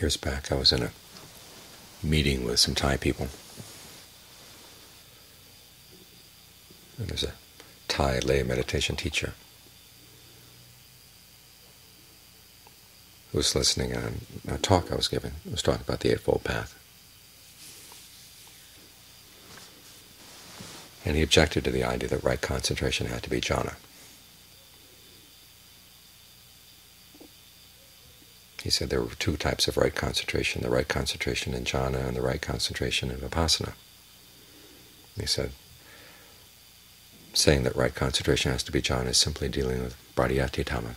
Years back I was in a meeting with some Thai people. And there's a Thai lay meditation teacher who was listening on a talk I was giving. I was talking about the Eightfold Path. And he objected to the idea that right concentration had to be jhana. He said there were two types of right concentration, the right concentration in jhana and the right concentration in vipassana. He said, saying that right concentration has to be jhana is simply dealing with dhamma,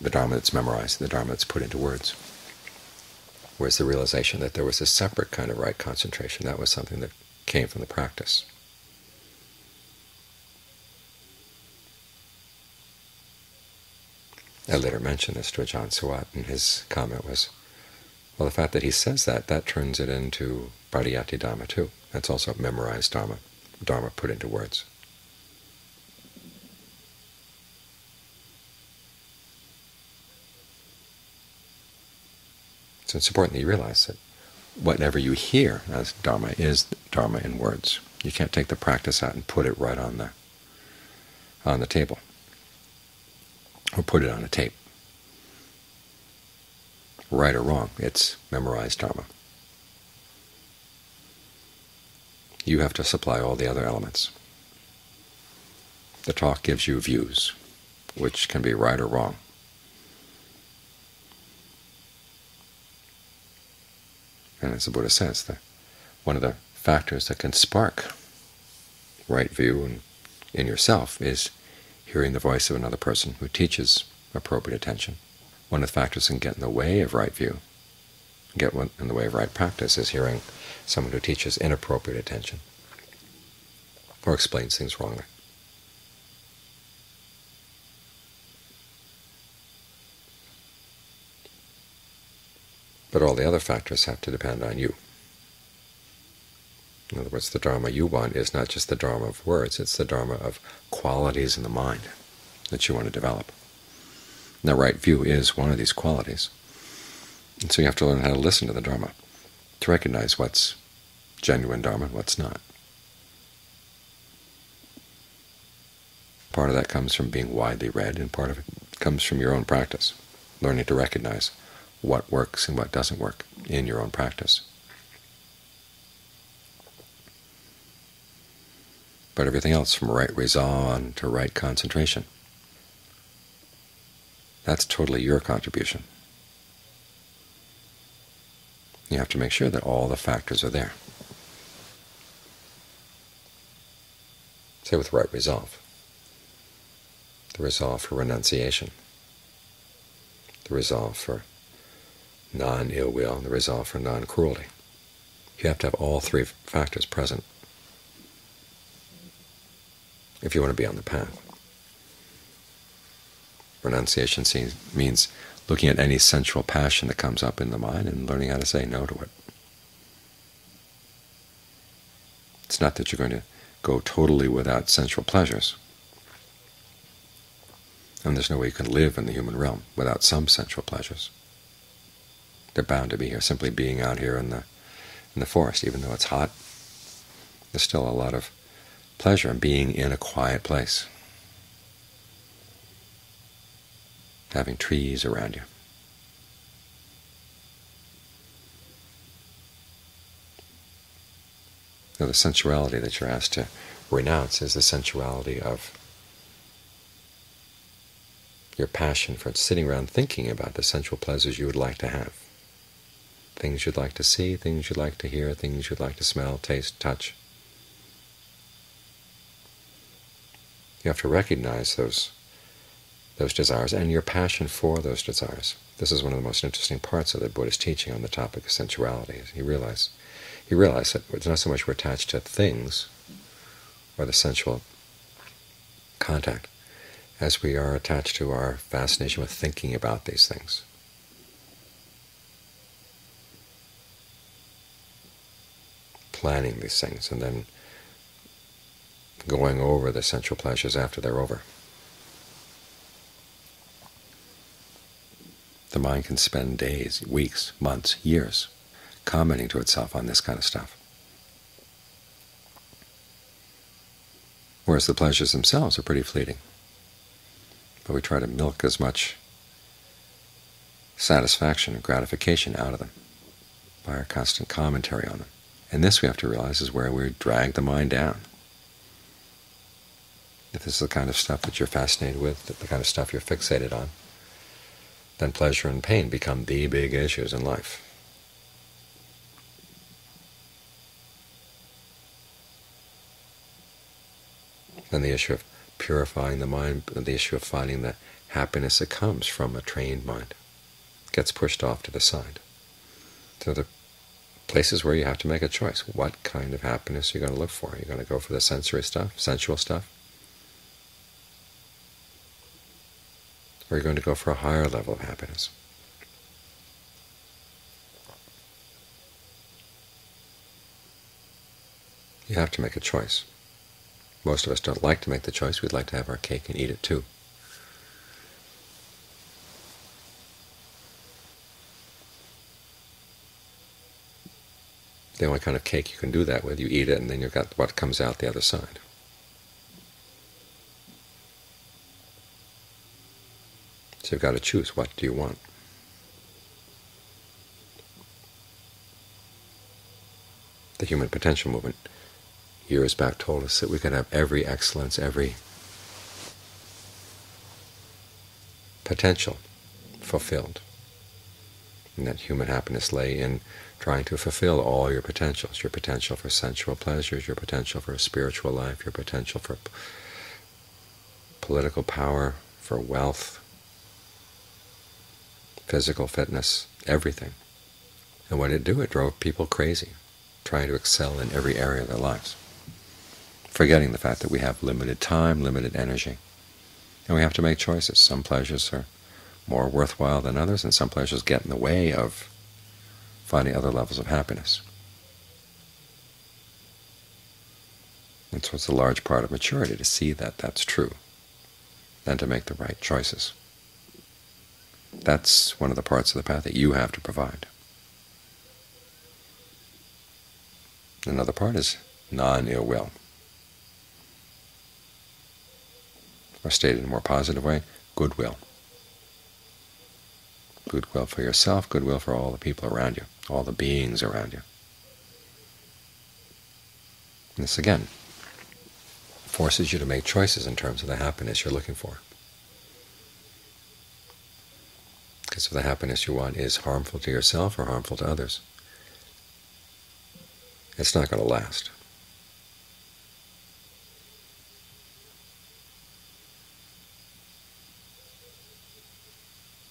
the dharma that's memorized, the dharma that's put into words. Whereas the realization that there was a separate kind of right concentration, that was something that came from the practice. I later mentioned this to Ajaan Suwat, and his comment was, well, the fact that he says that, that turns it into pariyatti dharma too. That's also memorized dharma, dharma put into words. So it's important that you realize that whatever you hear as dharma is dharma in words. You can't take the practice out and put it right on the on the table or put it on a tape. Right or wrong, it's memorized dharma. You have to supply all the other elements. The talk gives you views, which can be right or wrong. And as the Buddha says, that one of the factors that can spark right view in, in yourself is hearing the voice of another person who teaches appropriate attention. One of the factors that can get in the way of right view, get in the way of right practice, is hearing someone who teaches inappropriate attention or explains things wrongly. But all the other factors have to depend on you. In other words, the Dharma you want is not just the Dharma of words, it's the Dharma of qualities in the mind that you want to develop. And the right view is one of these qualities. And so you have to learn how to listen to the Dharma, to recognize what's genuine Dharma and what's not. Part of that comes from being widely read, and part of it comes from your own practice, learning to recognize what works and what doesn't work in your own practice. But everything else, from right resolve to right concentration, that's totally your contribution. You have to make sure that all the factors are there. Say with right resolve, the resolve for renunciation, the resolve for non-ill will, the resolve for non-cruelty. You have to have all three factors present if you want to be on the path. Renunciation means looking at any sensual passion that comes up in the mind and learning how to say no to it. It's not that you're going to go totally without sensual pleasures. And there's no way you can live in the human realm without some sensual pleasures. They're bound to be here. Simply being out here in the in the forest, even though it's hot, there's still a lot of pleasure in being in a quiet place, having trees around you. Now, the sensuality that you're asked to renounce is the sensuality of your passion for sitting around thinking about the sensual pleasures you would like to have things you'd like to see, things you'd like to hear, things you'd like to smell, taste, touch. You have to recognize those those desires and your passion for those desires. This is one of the most interesting parts of the Buddhist teaching on the topic of sensuality. He realized he realized that it's not so much we're attached to things or the sensual contact as we are attached to our fascination with thinking about these things. planning these things and then going over the sensual pleasures after they're over. The mind can spend days, weeks, months, years commenting to itself on this kind of stuff. Whereas the pleasures themselves are pretty fleeting. But we try to milk as much satisfaction and gratification out of them by our constant commentary on them. And this, we have to realize, is where we drag the mind down. If this is the kind of stuff that you're fascinated with, the kind of stuff you're fixated on, then pleasure and pain become the big issues in life. Then the issue of purifying the mind, the issue of finding the happiness that comes from a trained mind, gets pushed off to the side. So the places where you have to make a choice. What kind of happiness are you going to look for? Are you going to go for the sensory stuff, sensual stuff? You going to go for a higher level of happiness? You have to make a choice. Most of us don't like to make the choice. We'd like to have our cake and eat it too. The only kind of cake you can do that with, you eat it and then you've got what comes out the other side. So you've got to choose what do you want. The Human Potential Movement years back told us that we could have every excellence, every potential fulfilled. And that human happiness lay in trying to fulfill all your potentials, your potential for sensual pleasures, your potential for a spiritual life, your potential for political power, for wealth, physical fitness, everything. And what did it do? It drove people crazy, trying to excel in every area of their lives forgetting the fact that we have limited time, limited energy. And we have to make choices. Some pleasures are more worthwhile than others, and some pleasures get in the way of finding other levels of happiness. And so it's a large part of maturity to see that that's true, and to make the right choices. That's one of the parts of the path that you have to provide. Another part is non-ill will. or stated in a more positive way, goodwill. Goodwill for yourself, goodwill for all the people around you, all the beings around you. And this, again, forces you to make choices in terms of the happiness you're looking for. Because if the happiness you want is harmful to yourself or harmful to others, it's not going to last.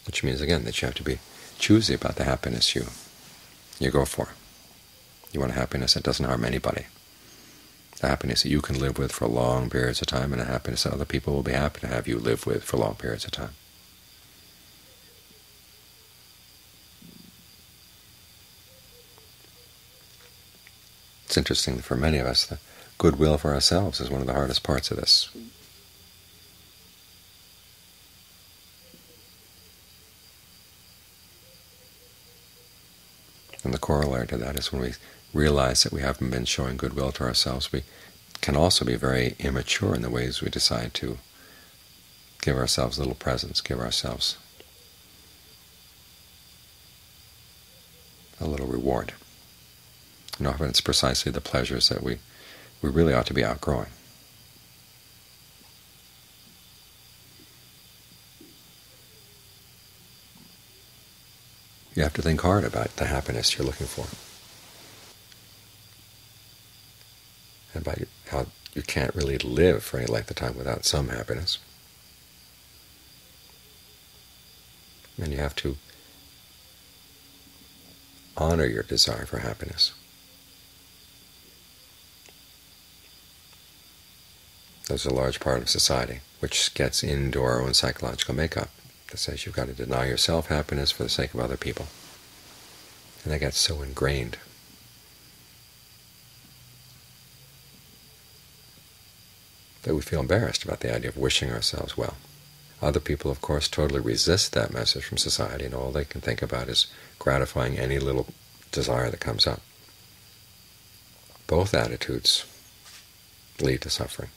which means, again, that you have to be choosy about the happiness you, you go for. You want a happiness that doesn't harm anybody, a happiness that you can live with for long periods of time, and a happiness that other people will be happy to have you live with for long periods of time. It's interesting for many of us, the goodwill for ourselves is one of the hardest parts of this And the corollary to that is when we realize that we haven't been showing goodwill to ourselves, we can also be very immature in the ways we decide to give ourselves little presents, give ourselves a little reward. And often it's precisely the pleasures that we, we really ought to be outgrowing. You have to think hard about the happiness you're looking for. And about how you can't really live for any length of time without some happiness. And you have to honor your desire for happiness. There's a large part of society which gets into our own psychological makeup that says you've got to deny yourself happiness for the sake of other people. And that gets so ingrained. that we feel embarrassed about the idea of wishing ourselves well. Other people, of course, totally resist that message from society, and all they can think about is gratifying any little desire that comes up. Both attitudes lead to suffering.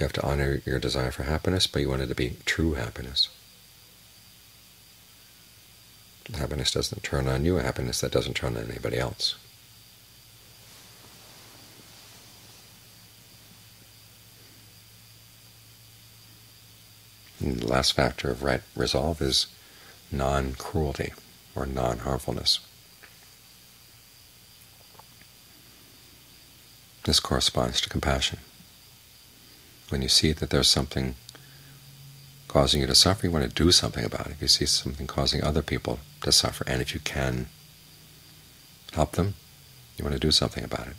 You have to honor your desire for happiness, but you want it to be true happiness. Happiness doesn't turn on you, happiness that doesn't turn on anybody else. And the last factor of right resolve is non-cruelty or non-harmfulness. This corresponds to compassion. When you see that there's something causing you to suffer, you want to do something about it. If you see something causing other people to suffer, and if you can help them, you want to do something about it.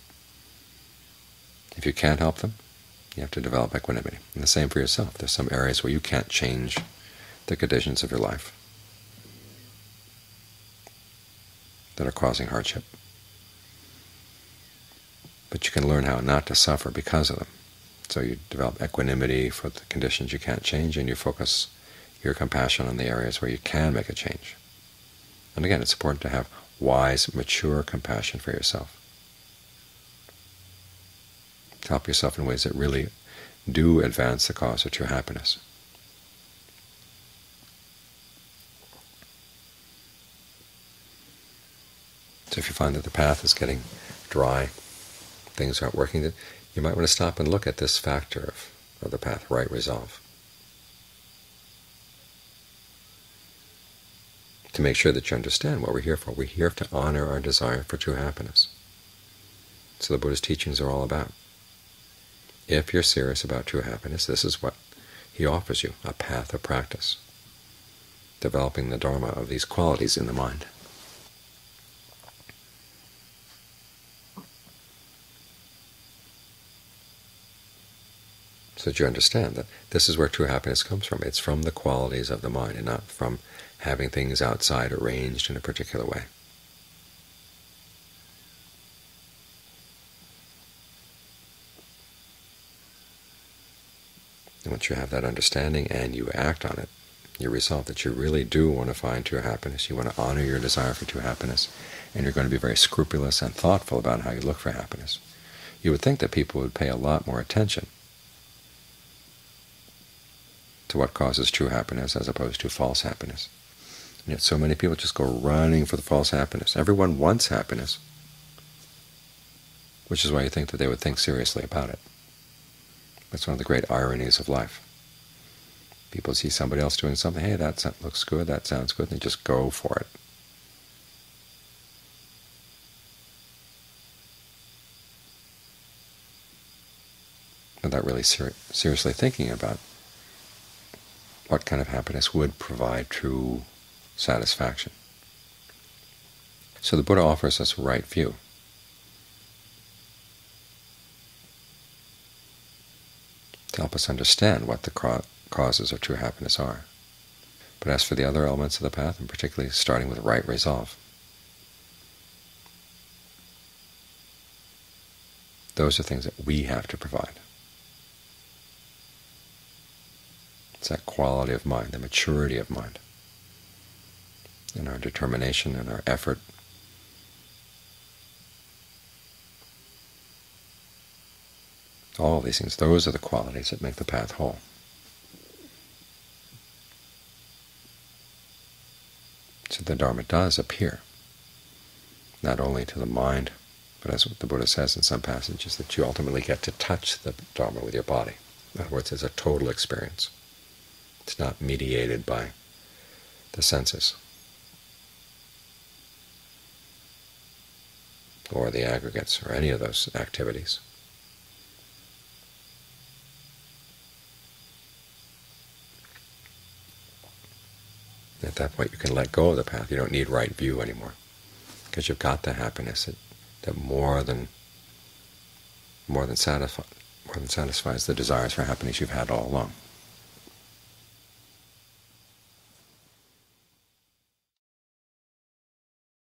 If you can't help them, you have to develop equanimity. And the same for yourself. There's some areas where you can't change the conditions of your life that are causing hardship. But you can learn how not to suffer because of them. So you develop equanimity for the conditions you can't change, and you focus your compassion on the areas where you can make a change. And again, it's important to have wise, mature compassion for yourself. Help yourself in ways that really do advance the cause of true happiness. So if you find that the path is getting dry, things aren't working, you might want to stop and look at this factor of, of the path, right resolve, to make sure that you understand what we're here for. We're here to honor our desire for true happiness. So the Buddha's teachings are all about. If you're serious about true happiness, this is what he offers you, a path of practice, developing the Dharma of these qualities in the mind. So that you understand that this is where true happiness comes from. It's from the qualities of the mind and not from having things outside arranged in a particular way. And once you have that understanding and you act on it, you resolve that you really do want to find true happiness. You want to honor your desire for true happiness, and you're going to be very scrupulous and thoughtful about how you look for happiness. You would think that people would pay a lot more attention to what causes true happiness as opposed to false happiness. And yet so many people just go running for the false happiness. Everyone wants happiness, which is why you think that they would think seriously about it. That's one of the great ironies of life. People see somebody else doing something, hey, that looks good, that sounds good, and they just go for it. Without really ser seriously thinking about what kind of happiness would provide true satisfaction. So the Buddha offers us a right view. to help us understand what the causes of true happiness are. But as for the other elements of the path, and particularly starting with right resolve, those are things that we have to provide. It's that quality of mind, the maturity of mind, and our determination and our effort. All these things, those are the qualities that make the path whole. So the Dharma does appear, not only to the mind, but as the Buddha says in some passages, that you ultimately get to touch the Dharma with your body. In other words, it's a total experience. It's not mediated by the senses or the aggregates or any of those activities. At that point you can let go of the path. You don't need right view anymore because you've got the happiness that, that more than more than, satisfi more than satisfies the desires for happiness you've had all along.